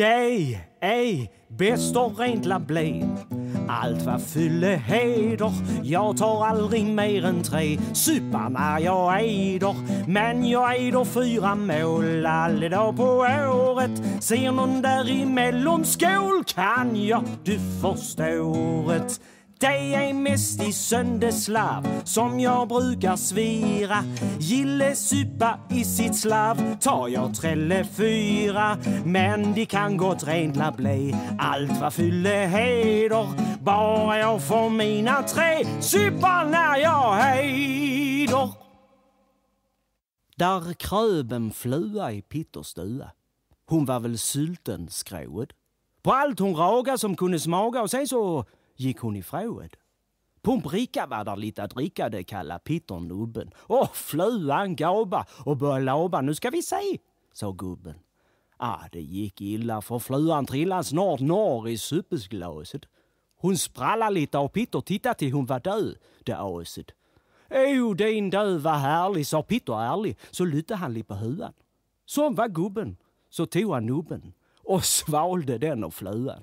Det är bäst och rent la. Allt vad fylle heder, jag tar aldrig mer än tre supar när jag äder. Men jag äder fyra mål alla dag på året. Ser någon där i mellonskål kan jag, du förstår det. Det är mest i sönderslav som jag brukar svira. Gille supa i sitt slav tar jag trälle fyra. Men de kan gott rent la bli allt vad fylle heder. Bara jag får mina tre supar när jag hejder Där kröp en flua i Pitters stua. Hon var väl sylten skråd. På allt hon raga som kunde smaga och sen så gick hon ifrån. På en bricka var där lite att dricka, det kalla Pitter nubben. Fluan gaba och började laba. Nu ska vi se, sa gubben. Ah, det gick illa för fluan trillade snart norr i suppesglaset. Hon sprallade lite och Pitter tittade till hon var död, det aset. O, din död var härlig, sa Pitter ärlig, så lytte han lite på huvan. Som var gubben, så tog han nubben och svalde den och fluan.